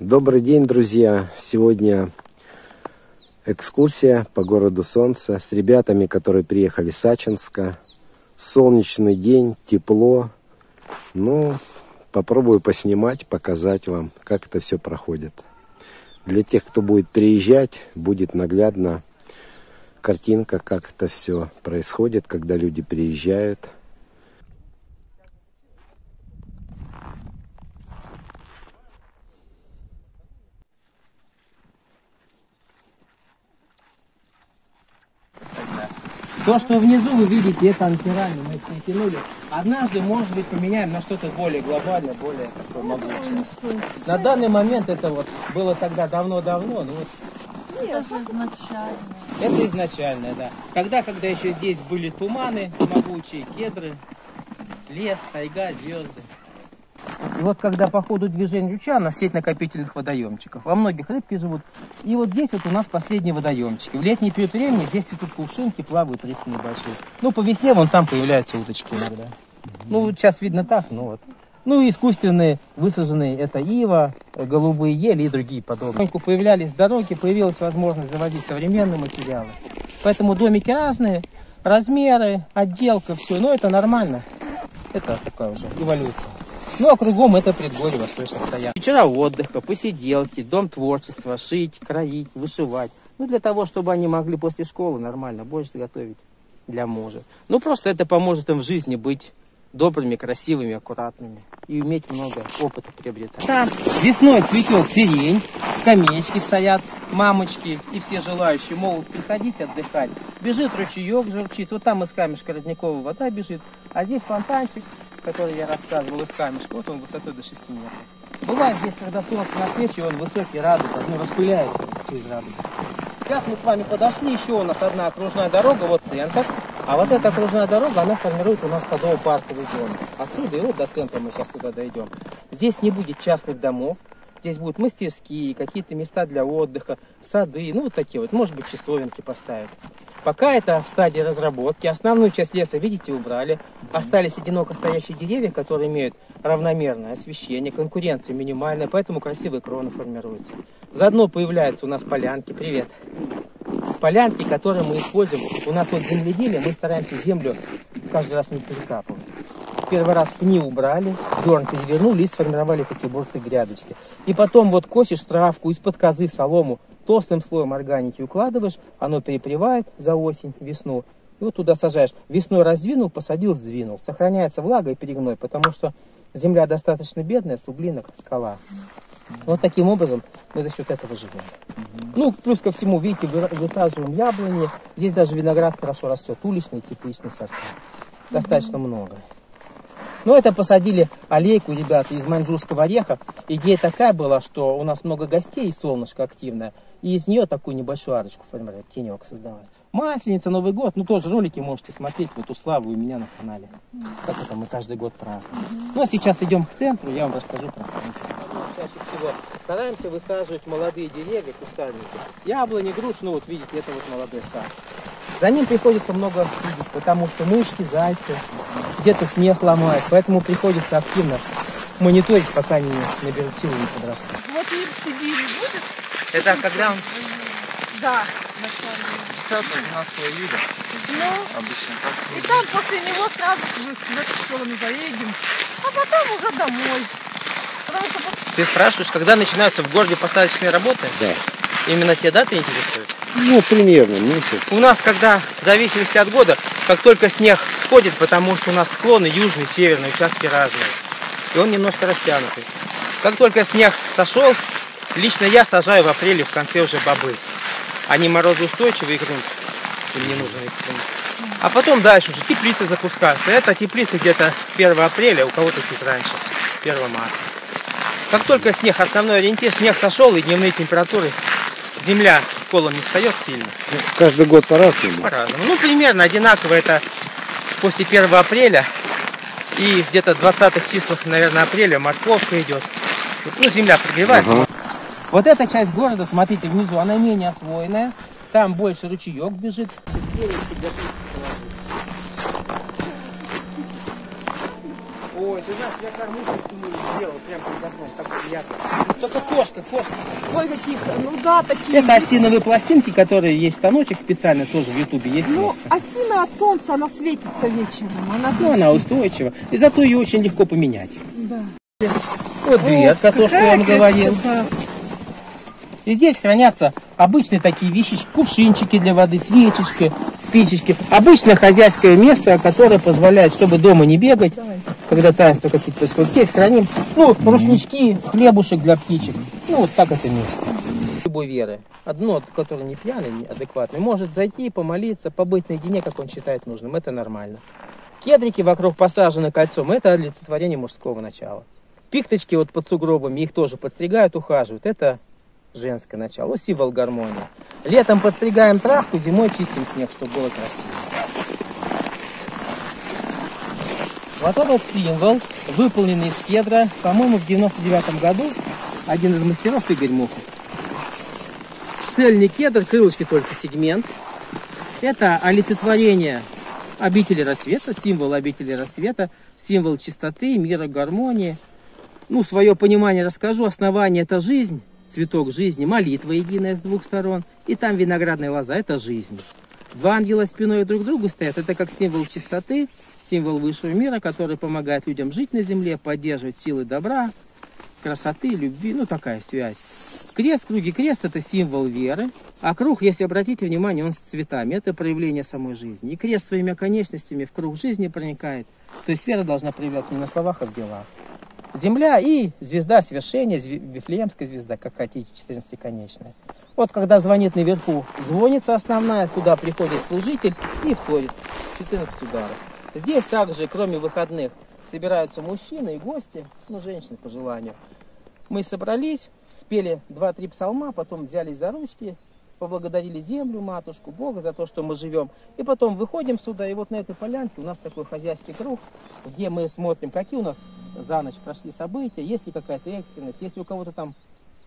Добрый день, друзья! Сегодня экскурсия по городу Солнца с ребятами, которые приехали с Ачинска. Солнечный день, тепло. Ну, попробую поснимать, показать вам, как это все проходит. Для тех, кто будет приезжать, будет наглядно картинка, как это все происходит, когда люди приезжают – То, что внизу вы видите, это антирально, мы их натянули. Однажды, может быть, поменяем на что-то более глобальное, более такое могучее. На данный момент это вот было тогда давно-давно, ну вот Это же изначально. это изначально, да. Тогда, когда еще здесь были туманы могучие, кедры, лес, тайга, звезды. И вот когда по ходу движения ручья у нас сеть накопительных водоемчиков. Во многих рыбки живут. И вот здесь вот у нас последние водоемчики. В летний период времени здесь тут кувшинки плавают рыбки небольшие. Ну, по весне вон там появляются уточки иногда. Ну, сейчас видно так, ну вот. Ну, искусственные, высаженные, это ива, э, голубые ели и другие подобные. Появлялись дороги, появилась возможность заводить современные материалы. Поэтому домики разные, размеры, отделка, все. Ну, это нормально. Это такая уже эволюция. Ну, а кругом это предгорье восточных стоят. Вечера отдыха, посиделки, дом творчества, шить, кроить, вышивать. Ну, для того, чтобы они могли после школы нормально больше готовить для мужа. Ну, просто это поможет им в жизни быть добрыми, красивыми, аккуратными. И уметь много опыта приобретать. Там весной цветет сирень, скамеечки стоят, мамочки и все желающие могут приходить отдыхать. Бежит ручеек, журчит. Вот там из камешка родниковая вода бежит. А здесь фонтанчик, который я рассказывал, из камешка. Вот он высотой до 6 метров. Бывает здесь, когда солнце на свече, он высокий, радуга, ну, распыляется через радугу. Сейчас мы с вами подошли, еще у нас одна окружная дорога, вот центр. А вот эта окружная дорога, она формирует у нас садово-парковую зону. Отсюда и вот до центра мы сейчас туда дойдем. Здесь не будет частных домов, здесь будут мастерские, какие-то места для отдыха, сады, ну вот такие вот, может быть часовенки поставят. Пока это в стадии разработки, основную часть леса, видите, убрали. Остались одиноко стоящие деревья, которые имеют равномерное освещение, конкуренция минимальная, поэтому красивые кроны формируются. Заодно появляются у нас полянки. Привет полянки, которые мы используем. У нас вот земледелие, мы стараемся землю каждый раз не перекапывать. Первый раз пни убрали, дерн перевернули и сформировали такие бурты грядочки. И потом вот косишь травку из-под козы, солому, толстым слоем органики укладываешь, оно перепревает за осень, весну. И вот туда сажаешь. Весной раздвинул, посадил, сдвинул. Сохраняется влага и перегной, потому что земля достаточно бедная, суглинок, скала. Вот таким образом мы за счет этого живем. Ну, плюс ко всему, видите, вы- высаживаем яблони. Здесь даже виноград хорошо растет, уличный, тепличный сорта. Достаточно много. Ну, это посадили аллейку, ребята, из маньчжурского ореха. Идея такая была, что у нас много гостей, и солнышко активное. И из нее такую небольшую арочку формировать, тенек создавать. Масленица, Новый год, ну тоже ролики можете смотреть, вот у Славы у меня на канале. Как это мы каждый год празднуем. Ну, а сейчас идем к центру, я вам расскажу про центр. Чаще всего стараемся высаживать молодые деревья, кустарники. Яблони, груш, ну вот видите, это вот молодой сад. За ним приходится много следить, потому что мышки, зайцы, где-то снег ломают, поэтому приходится активно мониторить, пока не наберут силы и не подрастут. Вот мир Сибири будет? Это когда он Да, начальный. 10 12 июля Ну, обычно так. и там после него сразу мы в эту сторону заедем, а потом уже домой. Потому что Ты спрашиваешь, когда начинаются в городе посадочные работы? Да. Именно те даты интересуют? Ну, примерно месяц. У нас, когда, в зависимости от года, как только снег сходит, потому что у нас склоны южные, северные, участки разные, и он немножко растянутый. Как только снег сошел, лично я сажаю в апреле в конце уже бобы. Они морозоустойчивые, грунт, им не их склонить. А потом дальше уже теплицы запускаются. Это теплицы где-то 1 апреля, у кого-то чуть раньше, 1 марта. Как только снег, основной ориентир, снег сошел и дневные температуры, земля колом не встает сильно. Каждый год по-разному. По-разному. Ну, примерно одинаково это после 1 апреля и где-то 20 числах, наверное, апреля морковка идет. Ну, земля прогревается. Ага. Вот эта часть города, смотрите, внизу, она менее освоенная. Там больше ручеек бежит. Ой, ты знаешь, я кормушку сделал прям под окном, так приятно. Только кошка, кошка. Ой, каких, ну да, такие. Это осиновые пластинки, которые есть станочек специально, тоже в ютубе есть. Ну, осина от солнца, она светится вечером. Она Ну, она устойчива. И зато ее очень легко поменять. Да. Вот дверка, то, что я вам Какая говорил. И здесь хранятся обычные такие вещички, кувшинчики для воды, свечечки, спичечки. Обычное хозяйское место, которое позволяет, чтобы дома не бегать, когда таинства какие-то происходят. Здесь храним, ну, рушнички, хлебушек для птичек. Ну, вот так это место. Любой веры, одно, который не пьяный, не адекватный, может зайти, помолиться, побыть наедине, как он считает нужным. Это нормально. Кедрики вокруг посажены кольцом, это олицетворение мужского начала. Пикточки вот под сугробами, их тоже подстригают, ухаживают. Это женское начало, символ гармонии. Летом подстригаем травку, зимой чистим снег, чтобы было красиво. Вот этот символ, выполненный из кедра, по-моему, в 99 году один из мастеров Игорь Мухов. Цельный кедр, крылышки только сегмент. Это олицетворение обители рассвета, символ обители рассвета, символ чистоты, мира, гармонии. Ну, свое понимание расскажу. Основание – это жизнь, цветок жизни, молитва единая с двух сторон. И там виноградная лоза – это жизнь. Два ангела спиной друг к другу стоят. Это как символ чистоты, символ высшего мира, который помогает людям жить на земле, поддерживать силы добра, красоты, любви. Ну, такая связь. Крест, круги крест – это символ веры. А круг, если обратите внимание, он с цветами. Это проявление самой жизни. И крест своими конечностями в круг жизни проникает. То есть вера должна проявляться не на словах, а в делах. Земля и звезда свершения, Вифлеемская звезда, как хотите, 14-конечная. Вот когда звонит наверху, звонится основная, сюда приходит служитель и входит 14 ударов. Здесь также, кроме выходных, собираются мужчины и гости, ну, женщины по желанию. Мы собрались, спели два-три псалма, потом взялись за ручки, поблагодарили землю, матушку, Бога за то, что мы живем. И потом выходим сюда, и вот на этой полянке у нас такой хозяйский круг, где мы смотрим, какие у нас за ночь прошли события, есть ли какая-то экстренность, если у кого-то там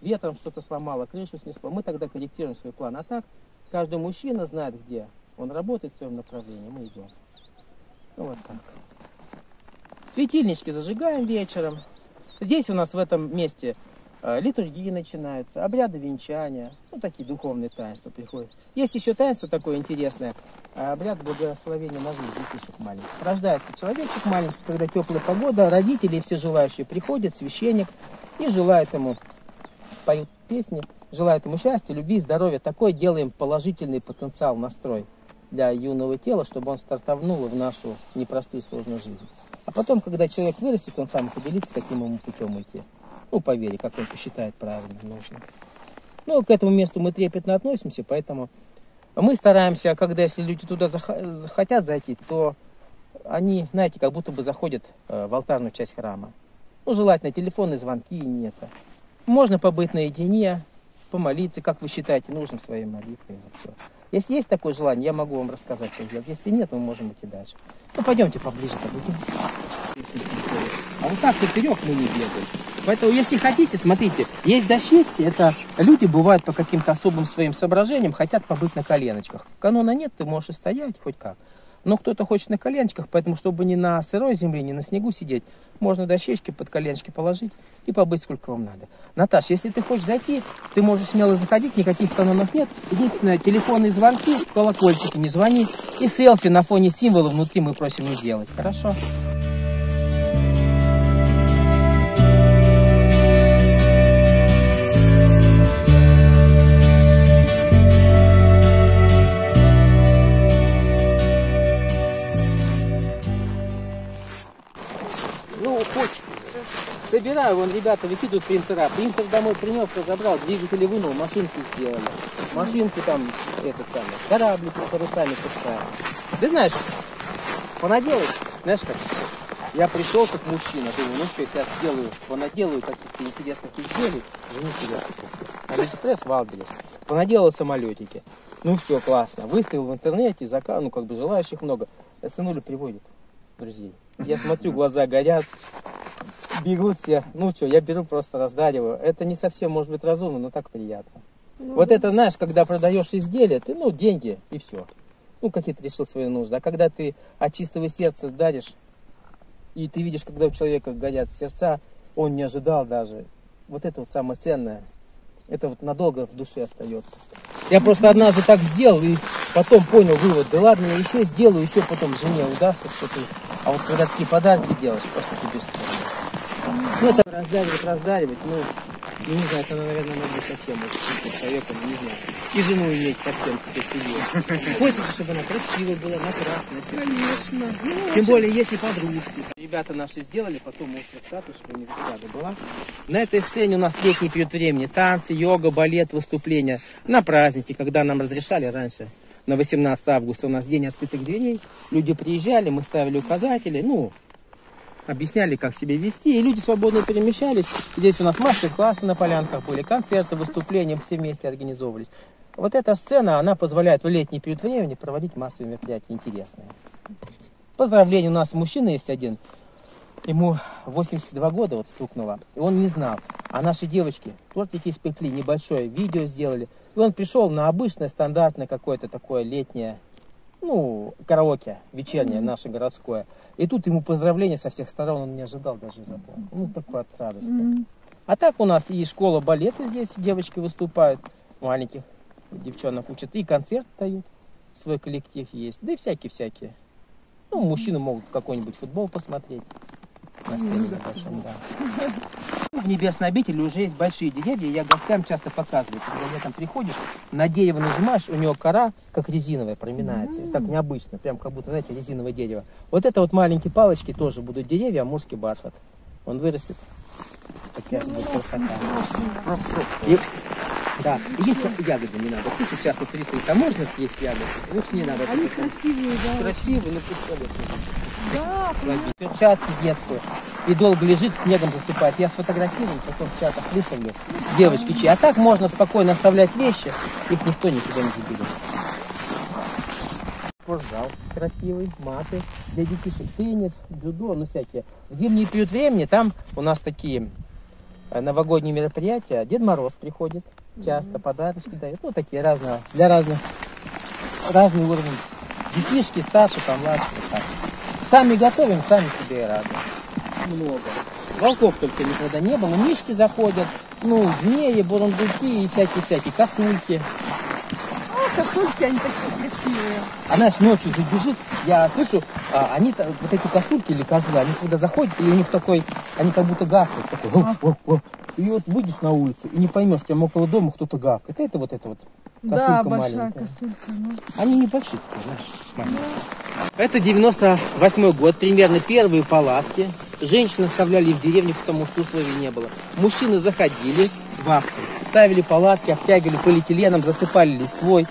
ветром что-то сломало, крышу снесло, мы тогда корректируем свой план. А так, каждый мужчина знает, где он работает в своем направлении, мы идем. Ну вот так. Светильнички зажигаем вечером. Здесь у нас в этом месте литургии начинаются, обряды венчания, ну такие духовные таинства приходят. Есть еще таинство такое интересное, э, обряд благословения на жизнь детишек маленьких. Рождается человечек маленький, когда теплая погода, родители и все желающие приходят, священник, и желает ему, поют песни, желает ему счастья, любви, здоровья. Такой делаем положительный потенциал, настрой для юного тела, чтобы он стартовнул в нашу непростую сложную жизнь. А потом, когда человек вырастет, он сам поделится, каким ему путем идти. Ну, по вере, как он посчитает правильно, нужно. Ну, к этому месту мы трепетно относимся, поэтому мы стараемся, когда если люди туда захотят зайти, то они, знаете, как будто бы заходят э, в алтарную часть храма. Ну, желательно телефонные звонки, не это. Можно побыть наедине, помолиться, как вы считаете нужным своей молитвой. Вот всё. Если есть такое желание, я могу вам рассказать, что делать. Если нет, мы можем идти дальше. Ну, пойдемте поближе подойдем. А вот так поперек мы не бегаем. Поэтому, если хотите, смотрите, есть дощечки, это люди бывают по каким-то особым своим соображениям, хотят побыть на коленочках. Канона нет, ты можешь и стоять хоть как. Но кто-то хочет на коленочках, поэтому, чтобы не на сырой земле, не на снегу сидеть, можно дощечки под коленочки положить и побыть сколько вам надо. Наташ, если ты хочешь зайти, ты можешь смело заходить, никаких канонов нет. Единственное, телефонные звонки, колокольчики, не звони. И селфи на фоне символа внутри мы просим не делать. Хорошо? Собираю, вон ребята выкидывают принтера. Принтер домой принес, разобрал, двигатели вынул, машинку сделали. Машинку там, этот самый, кораблики с парусами пускаем. Ты знаешь, понаделать, знаешь как? Я пришел как мужчина, думаю, ну что, сейчас сделаю, понаделаю каких-то интересных изделий, жену себе куплю. AliExpress, Wildberries. Понаделал самолетики. Ну все, классно. Выставил в интернете, заказ, ну как бы желающих много. Сынуля приводит друзей. Я смотрю, глаза горят, бегут все. Ну что, я беру, просто раздариваю. Это не совсем, может быть, разумно, но так приятно. вот это, знаешь, когда продаешь изделие, ты, ну, деньги и все. Ну, какие-то решил свои нужды. А когда ты от чистого сердца даришь, и ты видишь, когда у человека горят сердца, он не ожидал даже. Вот это вот самое ценное. Это вот надолго в душе остается. Я просто однажды так сделал и потом понял вывод, да ладно, я еще сделаю, еще потом жене удастся что-то. А вот когда такие подарки делаешь, просто ты бесценно. Ну это раздаривать, раздаривать, ну, не знаю, это, наверное, надо быть совсем уже чистым человеком, не знаю. И жену иметь совсем, как есть. Хочется, чтобы она красивая была, накрашенная. Конечно. Ну, Тем более, если подружки. Ребята наши сделали, потом в хату, чтобы универсиада была. На этой сцене у нас летний период времени. Танцы, йога, балет, выступления. На праздники, когда нам разрешали раньше. На 18 августа у нас день открытых дверей. Люди приезжали, мы ставили указатели. Ну, объясняли, как себя вести, и люди свободно перемещались. Здесь у нас мастер-классы на полянках были, концерты, выступления, все вместе организовывались. Вот эта сцена, она позволяет в летний период времени проводить массовые мероприятия интересные. Поздравления, у нас мужчина есть один, ему 82 года вот стукнуло, и он не знал. А наши девочки тортики испекли, небольшое видео сделали. И он пришел на обычное, стандартное какое-то такое летнее, ну, караоке вечернее наше городское. И тут ему поздравления со всех сторон, он не ожидал даже запомнил. Ну, такой от радости. А так у нас и школа балета здесь, девочки выступают, маленьких девчонок учат, и концерт дают, свой коллектив есть, да и всякие-всякие. Ну, мужчины могут какой-нибудь футбол посмотреть большом, да. Ну, В небесной обители уже есть большие деревья, я гостям часто показываю. Когда летом приходишь, на дерево нажимаешь, у него кора как резиновая проминается. Так необычно, прям как будто, знаете, резиновое дерево. Вот это вот маленькие палочки тоже будут деревья, амурский бархат. Он вырастет. Такая же будет красота. И- да, и есть ягоды не надо. Кушать туристы говорят, а можно съесть ягоды? Лучше не надо. Они красивые, да. красивые, но пусть Да, Ловить. Перчатки детскую. И долго лежит, снегом засыпает. Я сфотографирую, потом в чатах выставлю. Девочки чьи. А так можно спокойно оставлять вещи. Их никто никуда не заберет. Спортзал красивый, маты для детишек, теннис, дзюдо, ну всякие. В зимний период времени там у нас такие э, новогодние мероприятия. Дед Мороз приходит часто, подарочки дает. Ну, такие разные, для разных, разный уровень. Детишки старше, помладше. вот так. Сами готовим, сами себе и рады. Много. Волков только никогда не было. Мишки заходят, ну, змеи, бурундуки и всякие-всякие, косульки. а, косульки, они такие красивые. А знаешь, ночью забежит, я слышу, а, они вот эти косульки или козлы, они когда заходят, и у них такой, они как будто гавкают, такой, «Вуф, вуф, вуф». и вот выйдешь на улицу и не поймешь, прям около дома кто-то гавкает. Это вот это вот косулька да, большая маленькая. косулька. ну. Они небольшие, знаешь, маленькие. Это 98 год, примерно первые палатки. Женщины оставляли в деревне, потому что условий не было. Мужчины заходили в вахту, ставили палатки, обтягивали полиэтиленом, засыпали листвой.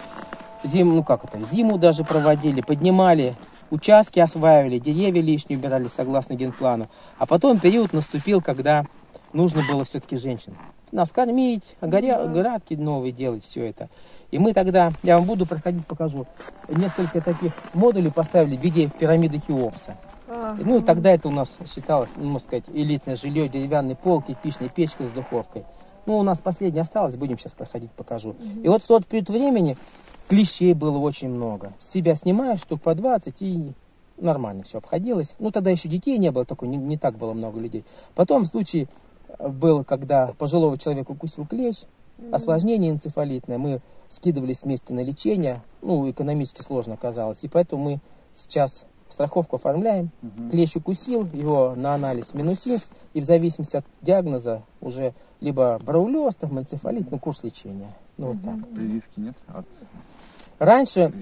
Зиму, ну как это, зиму даже проводили, поднимали участки, осваивали, деревья лишние убирали согласно генплану. А потом период наступил, когда нужно было все-таки женщин. Нас кормить, огоря- огородки новые делать, все это. И мы тогда, я вам буду проходить, покажу, несколько таких модулей поставили в виде пирамиды Хеопса. Ну, тогда это у нас считалось, ну, можно сказать, элитное жилье, деревянный пол, кирпичная печка с духовкой. Ну, у нас последнее осталось, будем сейчас проходить, покажу. И вот в тот период времени клещей было очень много. С себя снимаешь штук по 20 и нормально все обходилось. Ну, тогда еще детей не было, такой, не, не так было много людей. Потом случай э, был, когда пожилого человека укусил клещ, осложнение энцефалитное. Мы скидывались вместе на лечение, ну, экономически сложно оказалось. И поэтому мы сейчас страховку оформляем. Клещ укусил, его на анализ минусинск, и в зависимости от диагноза уже либо браулез, энцефалит, ну, курс лечения. Ну, вот так. Прививки нет от Раньше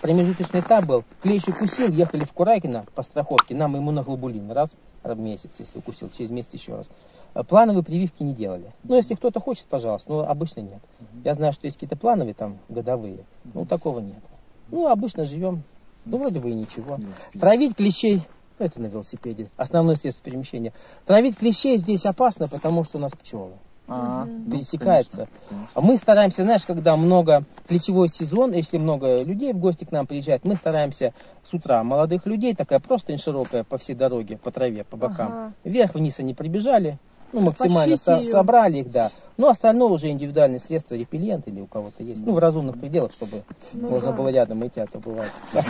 промежуточный этап был. Клещ укусил, ехали в Курайкино по страховке, нам иммуноглобулин раз в месяц, если укусил, через месяц еще раз. А Плановые прививки не делали. Ну, если кто-то хочет, пожалуйста, но обычно нет. Я знаю, что есть какие-то плановые там годовые, ну, такого нет. Ну, обычно живем, ну, вроде бы и ничего. Травить клещей, это на велосипеде, основное средство перемещения. Травить клещей здесь опасно, потому что у нас пчелы. А, ну, пересекается. конечно, конечно. А мы стараемся, знаешь, когда много клещевой сезон, если много людей в гости к нам приезжает, мы стараемся с утра молодых людей, такая простынь широкая по всей дороге, по траве, по бокам. Ага. Вверх-вниз они прибежали, ну, максимально со- собрали их, да. Ну, остальное уже индивидуальные средства, репеллент или у кого-то есть. Ну, в разумных пределах, чтобы Ну можно да. было рядом идти, а то бывает.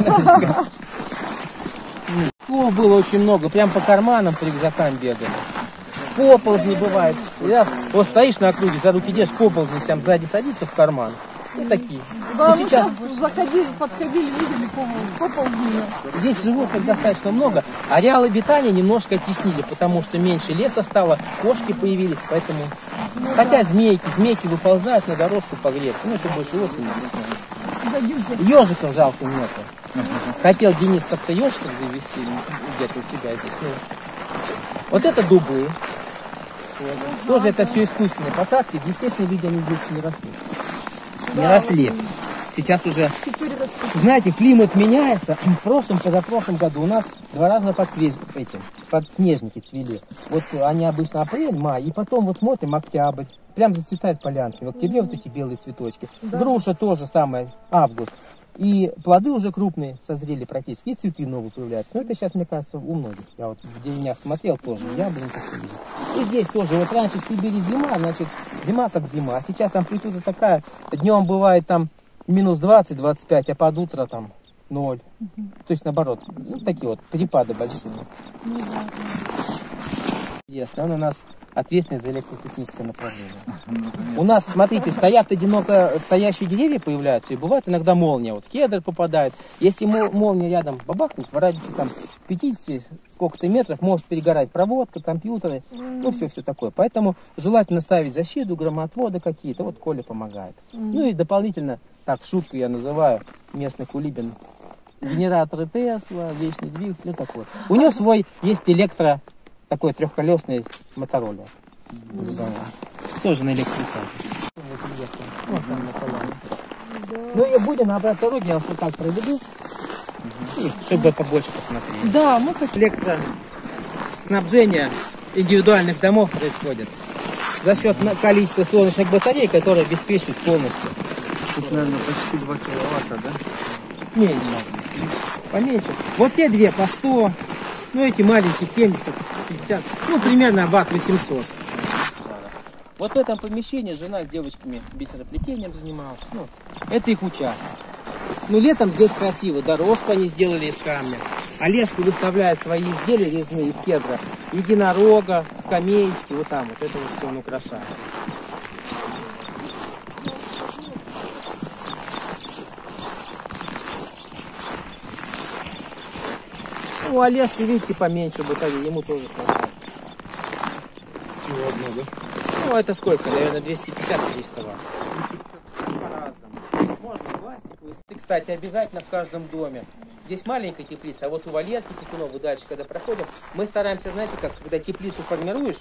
Слов было очень много, прям по карманам, по рюкзакам бегали. Поползни бывает. Раз, вот стоишь на округе, за руки держишь, поползни там сзади садится в карман. Вот такие. Да, Ну, сейчас сейчас заходили, подходили, видели, поползни. здесь животных достаточно много. Ареалы обитания немножко оттеснили, потому что меньше леса стало, кошки появились, поэтому... Хотя змейки, змейки выползают на дорожку погреться. Ну, это больше осенью весной. Ежиков жалко нету. Хотел Денис как-то ежиков завести где-то у тебя здесь. ну. Вот это дубы. Тоже это все искусственные посадки. В естественном виде они здесь не растут. Не росли. Сейчас уже, растут. знаете, климат меняется. В прошлом, позапрошлом году у нас два раза подсвеж... эти, подснежники цвели. Вот они обычно апрель, май, и потом вот смотрим октябрь. Прям зацветает полянки. В октябре вот эти белые цветочки. Груша тоже самое, август. И плоды уже крупные созрели практически, и цветы новые появляются. Но это сейчас, мне кажется, у многих. Я вот в деревнях смотрел тоже, яблони такие. И здесь тоже, вот раньше в Сибири зима, значит, зима как зима. А сейчас амплитуда такая, днем бывает там минус 20-25, а под утро там 0. То есть наоборот, ну, такие вот перепады большие. Ясно, он у нас ответственный за электротехническое направление. У нас, смотрите, стоят одиноко стоящие деревья появляются, и бывает иногда молния. Вот кедр попадает. Если мол- молния рядом бабахнет, в радиусе там 50 сколько-то метров может перегорать проводка, компьютеры, ну все-все такое. Поэтому желательно ставить защиту, громоотводы какие-то. Вот Коля помогает. Ну и дополнительно, так в шутку я называю, местный кулибин, генераторы Тесла, вечный двигатель, ну такой. У него свой есть электро, такой трехколесный мотороллер. грузовой. Тоже на электриках. Вот ехал. Вот там на поляне. Ну и будем на обратной дороге, я вас вот так проведу. И чтобы побольше посмотреть. Да, мы хотим. Электроснабжение индивидуальных домов происходит за счет количества солнечных батарей, которые обеспечивают полностью. Тут, наверное, почти 2 киловатта, да? Меньше. Поменьше. Вот те две по 100, ну эти маленькие 70, 50, ну примерно ватт 800. Вот в этом помещении жена с девочками бисероплетением занималась. Ну, это их участок. Ну, летом здесь красиво. Дорожку они сделали из камня. Олежка выставляет свои изделия резные из кедра. Единорога, скамеечки, вот там вот. Это вот все он украшает. Ну, Олежки, видите, поменьше батареи. Ему тоже хватает. Всего одно, да? Ну, это сколько? Наверное, 250-300 ватт. По-разному. Можно пластиковый. И, кстати, обязательно в каждом доме. Здесь маленькая теплица, а вот у Валерки Пекунова дальше, когда проходим, мы стараемся, знаете, как, когда теплицу формируешь,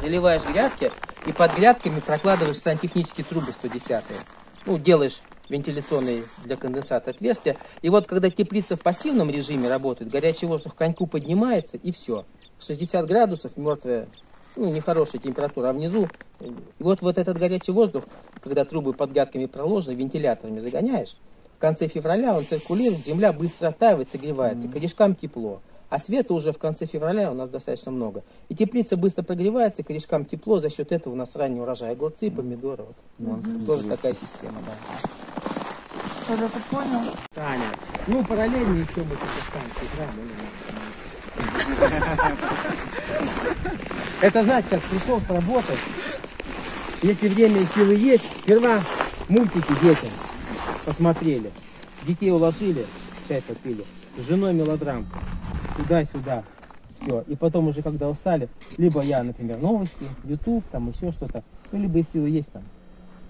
заливаешь грядки, и под грядками прокладываешь сантехнические трубы 110 Ну, делаешь вентиляционные для конденсата отверстия. И вот когда теплица в пассивном режиме работает, горячий воздух к коньку поднимается, и все. 60 градусов, мертвая, ну, нехорошая температура, а внизу, и вот, вот этот горячий воздух, когда трубы под грядками проложены, вентиляторами загоняешь, в конце февраля он циркулирует, земля быстро оттаивает, согревается, корешкам тепло. А света уже в конце февраля у нас достаточно много. И теплица быстро прогревается, корешкам тепло, за счет этого у нас ранний урожай. Огурцы, помидоры. Вот. Ну, Тоже такая система, да. Коля, ты понял? Таня. Ну, параллельно еще мы тут станции. Это знаете, как пришел с работы, если время и силы есть, сперва мультики детям посмотрели, детей уложили, чай попили, с женой мелодрамку, туда-сюда, все. И потом уже, когда устали, либо я, например, новости, YouTube, там еще что-то, ну, либо и силы есть там,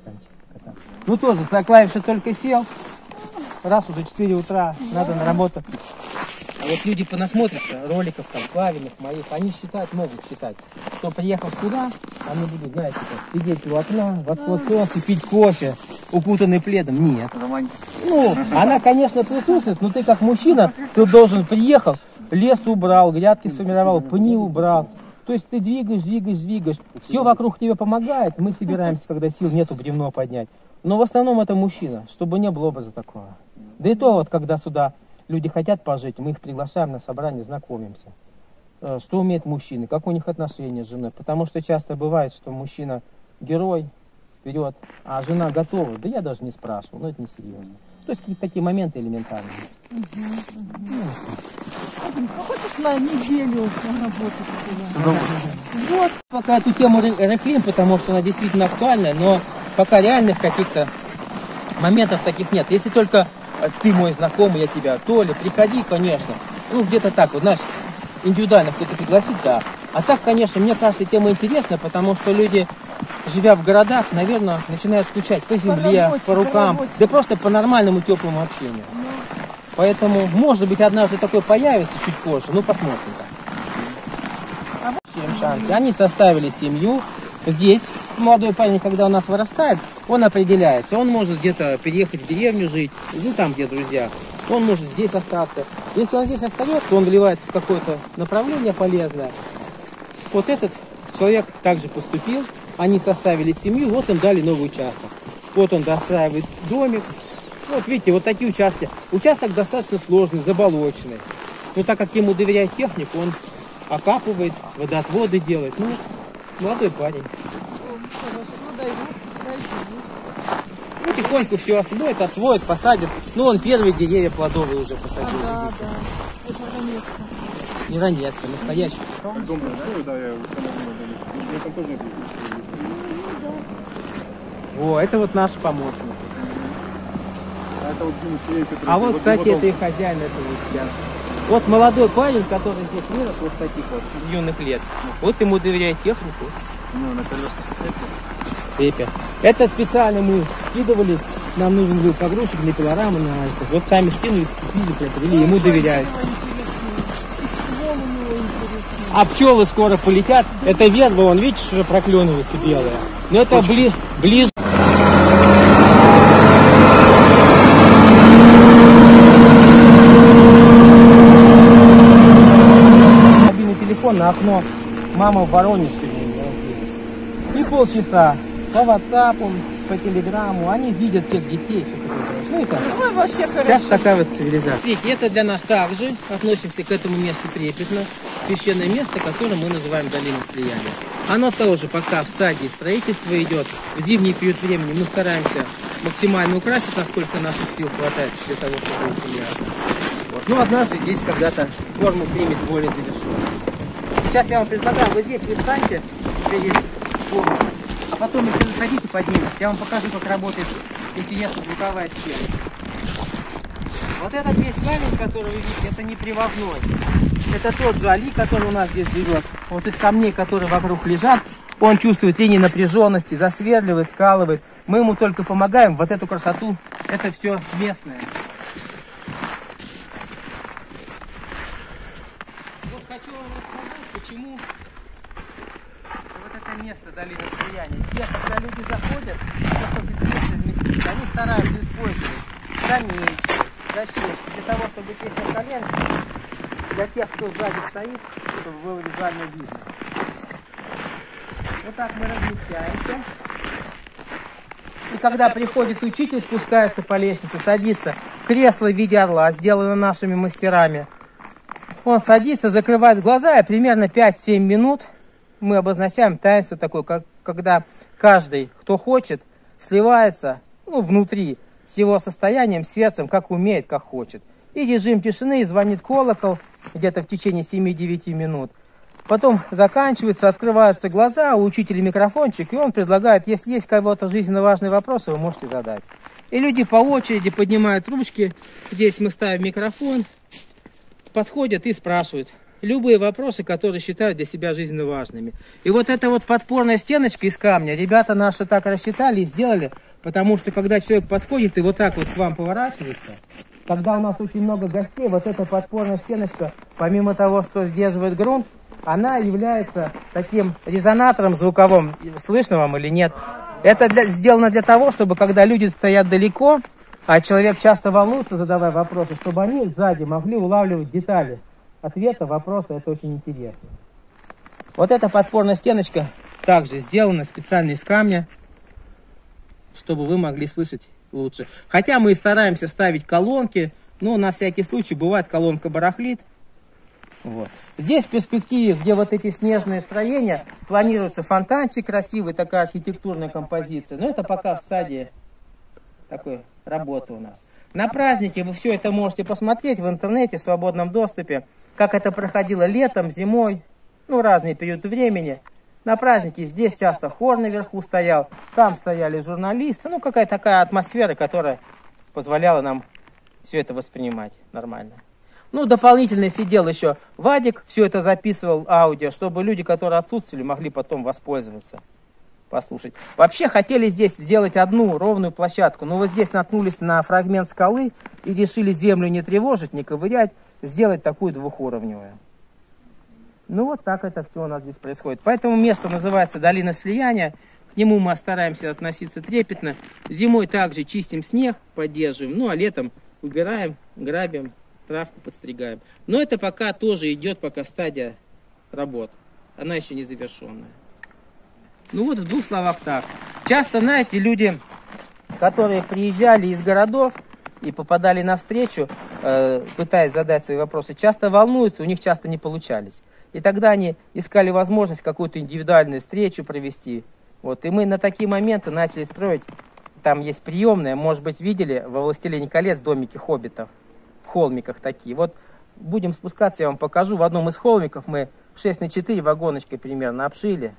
танчик кататься. Ну, тоже, заклавивший только сел, раз уже 4 утра, надо на работу. А вот люди понасмотрятся роликов там, Славиных, моих, они считать могут считать, что приехал сюда, они будут, знаете, как, сидеть у окна, восход солнца, пить кофе, укутанный пледом. Нет. Ну, она, конечно, присутствует, но ты как мужчина, ты должен, приехал, лес убрал, грядки сформировал, пни убрал. То есть ты двигаешь, двигаешь, двигаешь. Все вокруг тебе помогает. Мы собираемся, когда сил нету бревно поднять. Но в основном это мужчина, чтобы не было образа такого. Да и то вот, когда сюда люди хотят пожить, мы их приглашаем на собрание, знакомимся. Э, Что умеют мужчины, как у них отношения с женой. Потому что часто бывает, что мужчина герой, вперед, а жена готова. Да я даже не спрашивал, но это не серьезно. То есть какие-то такие моменты элементарные. Ну, Ну, хочешь на неделю работать? С удовольствием. Вот. Пока эту тему рыхлим, потому что она действительно актуальная, но пока реальных каких-то моментов таких нет. Если только э, ты мой знакомый, я тебя, Толя, приходи, конечно. Ну, где-то так, вот, знаешь, индивидуально кто-то пригласит, да. А так, конечно, мне кажется, тема интересна, потому что люди, живя в городах, наверное, начинают скучать по земле, работе, по по рукам, работе. да просто по нормальному теплому общению. Поэтому, может быть, однажды такое появится чуть позже, ну, посмотрим. Чем шансы. Они составили семью. Здесь молодой парень, когда у нас вырастает, он определяется. Он может где-то переехать в деревню жить, ну там, где друзья. Он может здесь остаться. Если он здесь остается, он вливает в какое-то направление полезное. Вот этот человек также поступил. Они составили семью, вот им дали новый участок. Вот он достраивает домик. Вот видите, вот такие участки. Участок достаточно сложный, заболоченный. Но так как ему доверяет технику, он окапывает, водоотводы делает. Ну, молодой парень. Живут. Потихоньку все освоит, освоит, посадит. Ну, он первые деревья плодовые уже посадил. Да, видите. да. Это ранетка. Не ранетка, настоящий. Дом построил, да, я там тоже не О, это вот наш помощник. А это вот Дима Чирей, который... А вот, кстати, это и хозяин этого участка. Вот молодой парень, который здесь вырос, вот таких вот юных лет. Вот ему доверяет технику. Ну, на колесах цепи. цепи. Это специально мы скидывались. Нам нужен был погрузчик для пилорамы на это. Вот сами скинули, скупили, приобрели, ему доверяют. И ствол у него интересный. А пчелы скоро полетят. Это верба, вон, видишь, уже проклевывается белая. Но это бли, ближе. На окно. Мама в Воронеж сегодня. И полчаса по WhatsApp, по телеграмму. Они видят всех детей. Все такое. Ну и так. Ой, вообще Сейчас хорошо. такая вот цивилизация. Смотрите, это для нас также относимся к этому месту трепетно. Священное место, которое мы называем Долина Слияния. Оно тоже пока в стадии строительства идет. В зимний период времени мы стараемся максимально украсить, насколько наших сил хватает для того, чтобы это приятно. Вот. Ну, однажды здесь когда-то форму примет более завершенную. Сейчас я вам предлагаю, вот здесь вы формой, а потом, если заходите, поднимемся. Я вам покажу, как работает интересно-звуковая стена. Вот этот весь камень, который вы видите, это не привозной. Это тот же Али, который у нас здесь живет. Вот из камней, которые вокруг лежат, он чувствует линии напряженности, засверливает, скалывает. Мы ему только помогаем. Вот эту красоту, это все местное. Вот хочу вам рассказать, почему вот это место долина слияния. Где, когда люди заходят, кто хочет здесь стараются использовать скамеечки, дощечки для того, чтобы сесть на коленки, для тех, кто сзади стоит, чтобы было визуально видно. Вот так мы размещаемся. И когда приходит учитель, спускается по лестнице, садится кресло в виде орла, сделано нашими мастерами. Он садится, закрывает глаза, и примерно 5-7 минут мы обозначаем таинство такое, как, когда каждый, кто хочет, сливается ну, внутри с его состоянием, сердцем, как умеет, как хочет. И режим тишины, и звонит колокол где-то в течение 7-9 минут. Потом заканчивается, открываются глаза, у учителя микрофончик, и он предлагает, если есть кого-то жизненно важные вопросы, вы можете задать. И люди по очереди поднимают ручки, здесь мы ставим микрофон, подходят и спрашивают любые вопросы, которые считают для себя жизненно важными. И вот эта вот подпорная стеночка из камня, ребята наши так рассчитали и сделали, потому что когда человек подходит и вот так вот к вам поворачивается, когда у нас очень много гостей, вот эта подпорная стеночка, помимо того, что сдерживает грунт, она является таким резонатором звуковым, слышно вам или нет. Это для- сделано для того, чтобы когда люди стоят далеко, а человек часто волнуется, задавая вопросы, чтобы они сзади могли улавливать детали ответа, вопроса. Это очень интересно. Вот эта подпорная стеночка также сделана специально из камня, чтобы вы могли слышать лучше. Хотя мы и стараемся ставить колонки, но на всякий случай бывает колонка барахлит. Вот. Здесь в перспективе, где вот эти снежные строения, планируется фонтанчик красивый, такая архитектурная композиция. Но это пока в стадии такой работы у нас. На празднике вы все это можете посмотреть в интернете, в свободном доступе. как это проходило летом, зимой, ну, разные периоды времени. На празднике здесь часто хор наверху стоял, там стояли журналисты, ну, какая-то такая атмосфера, которая позволяла нам все это воспринимать нормально. Ну, дополнительно сидел еще Вадик, все это записывал аудио, чтобы люди, которые отсутствовали, могли потом воспользоваться, послушать. Вообще хотели здесь сделать одну ровную площадку, но вот здесь наткнулись на фрагмент скалы и решили землю не тревожить, не ковырять, сделать такую двухуровневую. Ну вот так это все у нас здесь происходит. Поэтому место называется Долина Слияния. К нему мы стараемся относиться трепетно. Зимой также чистим снег, поддерживаем. Ну а летом убираем, грабим, травку подстригаем. Но это пока тоже идет пока стадия работ. Она еще не завершенная. Ну вот в двух словах так. Часто, знаете, люди, которые приезжали из городов и попадали на встречу, э, пытаясь задать свои вопросы, часто волнуются, у них часто не получались. И тогда они искали возможность какую-то индивидуальную встречу провести. Вот. И мы на такие моменты начали строить. Там есть приемная, может быть, видели во «Властелине колец» домики хоббитов холмиках такие. Вот будем спускаться, я вам покажу. В одном из холмиков мы 6 на 4 вагоночкой примерно обшили.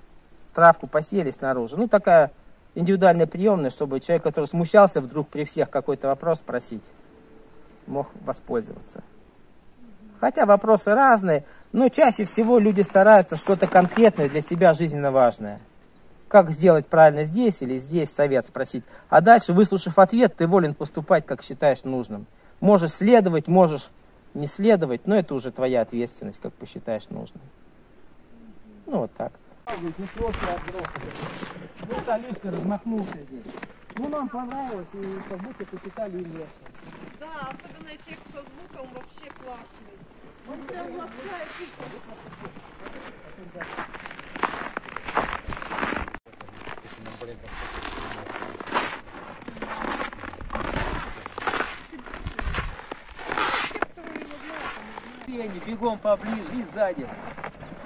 Травку посели снаружи. Ну, такая индивидуальная приемная, чтобы человек, который смущался вдруг при всех какой-то вопрос спросить, мог воспользоваться. Хотя вопросы разные, но чаще всего люди стараются что-то конкретное для себя жизненно важное. Как сделать правильно здесь или здесь, совет спросить. А дальше, выслушав ответ, ты волен поступать, как считаешь нужным. Можешь следовать, можешь не следовать, но это уже твоя ответственность, как посчитаешь нужным. Ну, вот так. Не просто Вот Алишка размахнулся здесь. Ну, нам понравилось, и как будто посчитали им легче. Да, особенно эффект со звуком вообще классный. Бегом поближе и сзади.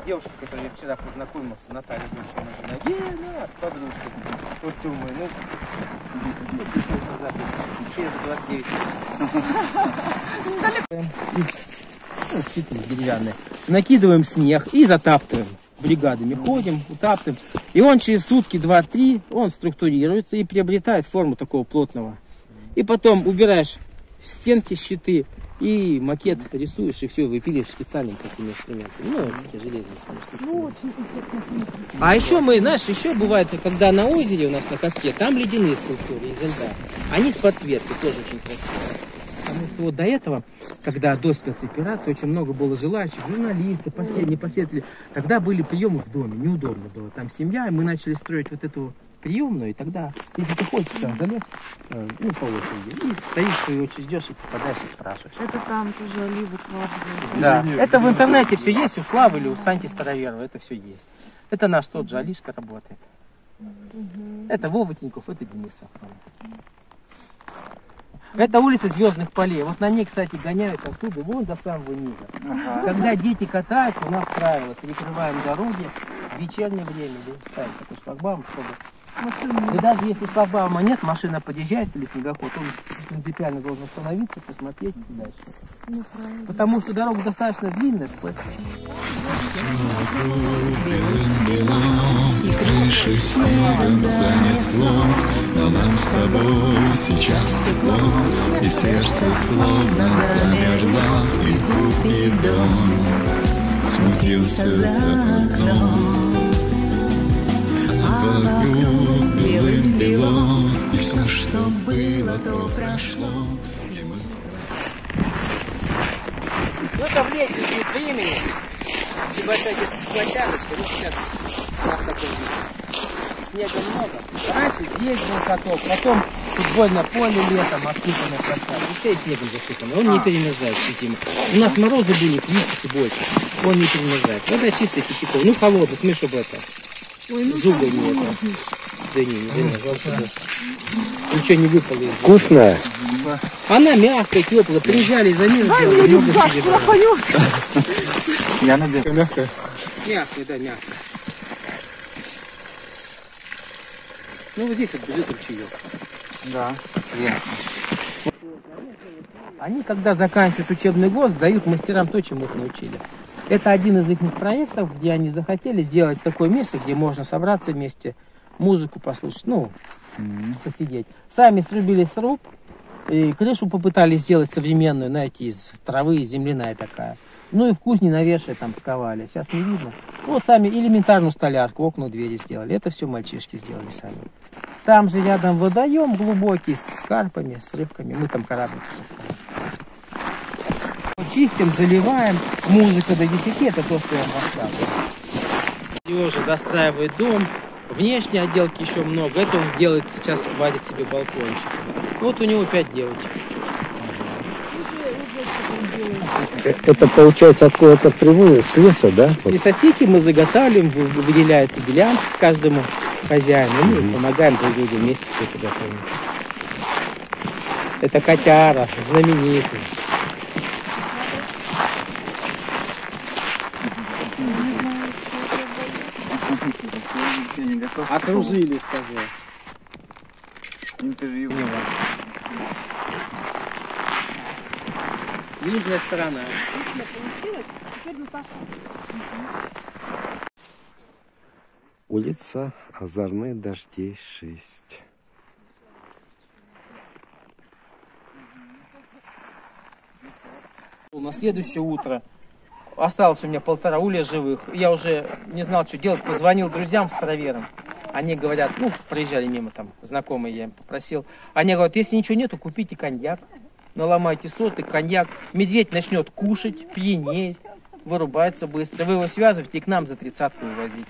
Девушка, которой я вчера познакомился, Наталья Дучева, она говорит, э, нас, подружка. Вот думаю, ну, через 29. Ну, щиты деревянные. Накидываем снег и затаптываем. Бригадами ходим, утаптываем. И он через сутки, два-три, он структурируется и приобретает форму такого плотного. И потом убираешь стенки, щиты, и макет рисуешь, и все, выпилишь специальным такими инструментами. Ну, такие железные Ну, очень эффектно смотрится. А еще мы, знаешь, еще бывает, когда на озере у нас на катке, там ледяные скульптуры из льда. Они с подсветкой тоже очень красивые. Потому что вот до этого, когда до спецоперации, очень много было желающих, журналисты, последние последователи. Тогда были приемы в доме, неудобно было. Там семья, и мы начали строить вот эту приемную, и тогда, если ты хочешь, там залез, э, ну, по очереди, и стоишь в свою очередь, ждешь, и попадаешь и спрашиваешь. Это там тоже оливы кладывают. Да, это в интернете все есть, у Славы или у Саньки Староверова, это все есть. Это наш тот же Алишка работает. Это Вова Тиньков, это Денис Сафронов. Это улица Звездных полей. Вот на ней, кстати, гоняют оттуда, вон до самого низа. Когда дети катаются, у нас правило, перекрываем дороги в вечернее время, ставим такой шлагбаум, чтобы... И даже если шлагбаума нет, машина подъезжает или снегоход, он принципиально должен остановиться, посмотреть и дальше. Потому что дорога достаточно длинная, скользкая. И крыши снегом занесло Но нам с тобой сейчас тепло И сердце словно замерло И Купидон смутился за окном А вокруг белым бело И все, что было, то прошло Ну, это в период времени. Небольшая детская площадочка. Ну, сейчас такой вид. Снега много. Раньше здесь был каток, потом футбольное поле летом, осыпанное. Еще и снегом засыпано. Он не перемерзает всю зиму. У нас морозы были критики больше. Он не перемерзает. Вот это чисто кипяток. Ну, холодно, смей, чтобы это. Зубы не это. Да не, не замерз. вообще. Ничего не выпало из Вкусная? Она мягкая, теплая. Приезжали за ней. Дай мне рюкзак, куда понес. Я надеюсь. Мягкая. Мягкая, да, мягкая. Ну, вот здесь вот бежит ручеек. Да, приятно. Они, когда заканчивают учебный год, сдают мастерам то, чему их научили. Это один из их проектов, где они захотели сделать такое место, где можно собраться вместе, музыку послушать, ну, посидеть. Сами срубили сруб, и крышу попытались сделать современную, знаете, из травы, земляная такая. Ну и в кузне навешай там сковали. Сейчас не видно. Вот сами элементарную столярку, окна, двери сделали. Это все мальчишки сделали сами. Там же рядом водоем глубокий с карпами, с рыбками. Мы там кораблик. Чистим, заливаем. Музыка до 10, это то, что я вам рассказываю. Сережа достраивает дом. Внешней отделки еще много. Это он делает сейчас, варит себе балкончик. Вот у него пять девочек. Это получается откуда-то привозят, с леса, да? С лесосеки мы заготавливаем, вы- выделяется белян каждому хозяину. Мы помогаем друг другу вместе все это готовим. Это котяра, знаменитый. Окружили, скажи. Интервью. Южная сторона. Улица Озорных дождей 6. На следующее утро осталось у меня полтора улья живых. Я уже не знал, что делать. Позвонил друзьям староверам. Они говорят, ну, проезжали мимо там, знакомые, я им попросил. Они говорят, если ничего нету, купите коньяк, наломайте соты, коньяк. Медведь начнет кушать, пьянеть, вырубается быстро. Вы его связываете и к нам за тридцатку увозите.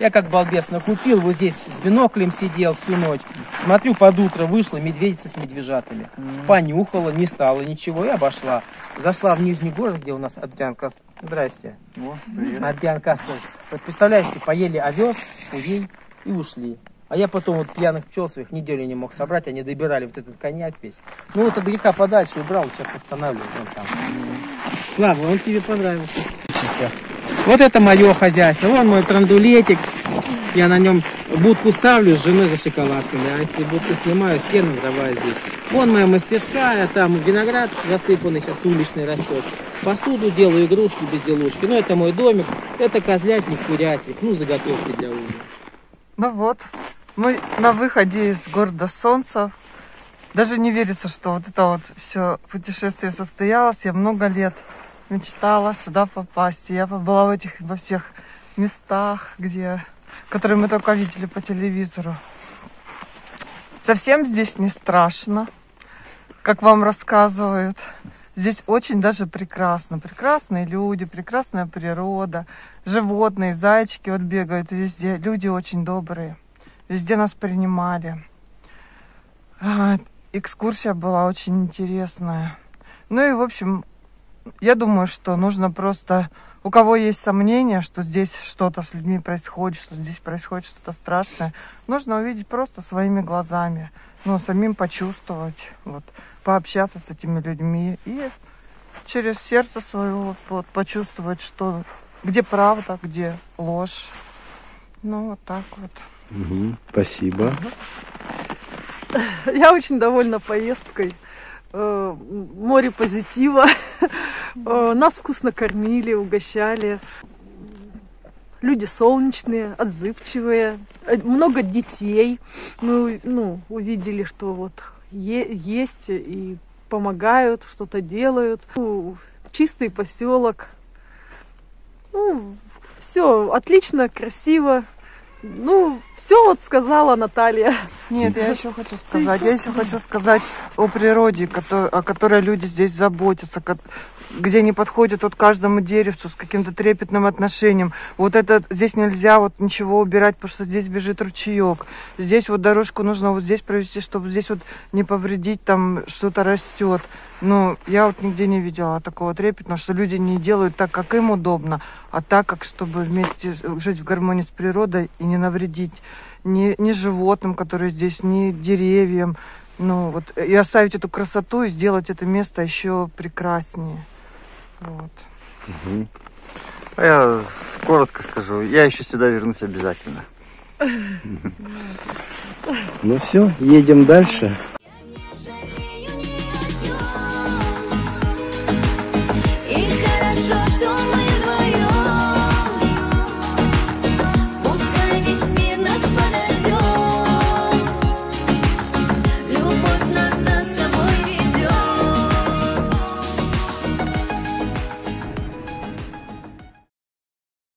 Я как балбес накупил, вот здесь с биноклем сидел всю ночь. Смотрю, под утро вышла медведица с медвежатами. Понюхала, не стала ничего и обошла. Зашла в Нижний город, где у нас Адриан Каст... Здрасте. О. Адриан Кастер. Вот представляешь, ты поели овес, увей и ушли. А я потом вот пьяных пчел своих неделю не мог собрать, они добирали вот этот коньяк весь. Ну вот от греха подальше убрал, сейчас восстанавливаю. Вон там. Слава, он тебе понравился. Вот это мое хозяйство. Вон мой трандулетик. Я на нем будку ставлю с женой за шоколадками. А если будку снимаю, сеном давай здесь. Вон моя мастерская, там виноград засыпанный, сейчас уличный растет. Посуду делаю, игрушки, безделушки. Ну, это мой домик. Это козлятник, курятник. Ну, заготовки для ужина. Ну вот, мы на выходе из города Солнца. Даже не верится, что вот это вот все путешествие состоялось. Я много лет мечтала сюда попасть. И я была в этих во всех местах, где, которые мы только видели по телевизору. Совсем здесь не страшно, как вам рассказывают. Здесь очень даже прекрасно. Прекрасные люди, прекрасная природа, животные, зайчики вот бегают везде. Люди очень добрые. Везде нас принимали. А, Экскурсия была очень интересная. Ну и, в общем, я думаю, что нужно просто... У кого есть сомнения, что здесь что-то с людьми происходит, что здесь происходит что-то страшное, нужно увидеть просто своими глазами. Ну, самим почувствовать, вот, пообщаться с этими людьми и через сердце свое вот, почувствовать, что где правда, где ложь. Ну, вот так вот. Мгм, Спасибо. Я очень довольна поездкой. Э, Море позитива. Э, Нас вкусно кормили, угощали. Люди солнечные, отзывчивые. Э, Много детей. Мы ну, увидели, что вот есть и помогают, что-то делают. Ну, Чистый поселок. Ну, все отлично, красиво. Ну, все вот сказала Наталья. Нет, я еще хочу сказать, я еще хочу сказать о природе, о которой люди здесь заботятся, где они подходят вот каждому деревцу с каким-то трепетным отношением. Вот это здесь нельзя вот ничего убирать, потому что здесь бежит ручеек. Здесь вот дорожку нужно вот здесь провести, чтобы здесь вот не повредить, там что-то растет. Ну, я вот нигде не видела такого трепетного, что люди не делают так, как им удобно, а так, как чтобы вместе жить в гармонии с природой и не навредить ни, ни животным, которые здесь, ни деревьям. Ну, вот, и оставить эту красоту и сделать это место еще прекраснее. Вот. А я коротко скажу, я еще сюда вернусь обязательно. Ну все, едем дальше.